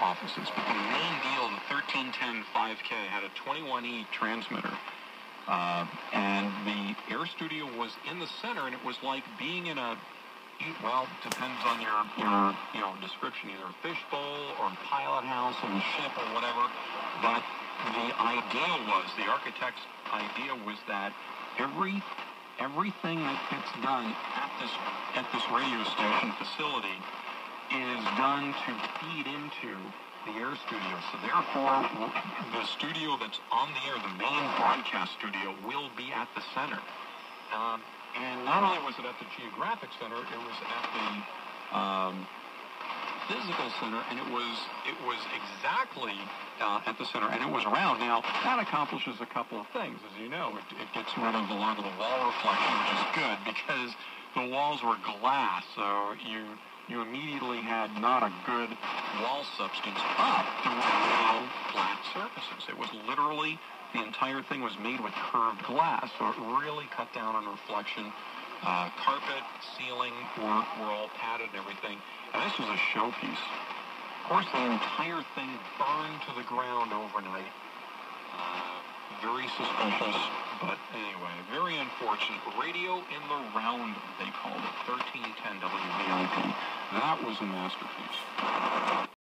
offices. But the main deal, the 1310 5K, had a 21E transmitter. Uh, and the air studio was in the center, and it was like being in a well, depends on your your you know description, either a fishbowl or a pilot house of a ship or whatever. But the idea was the architect's idea was that every everything that gets done at this at this radio station facility done to feed into the air studio. So therefore, the studio that's on the air, the main broadcast studio, will be at the center. Um, and not only was it at the Geographic Center, it was at the um, Physical Center, and it was it was exactly uh, at the center, and it was round. Now that accomplishes a couple of things, as you know. It, it gets rid of a lot of the wall reflection, which is good because the walls were glass, so you you immediately had not a good wall substance up to through flat surfaces. It was literally the entire thing was made with curved glass, so it really cut down on reflection. Uh, carpet, ceiling were, were all padded and everything. And this was a showpiece. Of course, the entire thing burned to the ground overnight. Uh, very suspicious, but anyway, unfortunate. Radio in the round, they called it, 1310 WVIP. That was a masterpiece.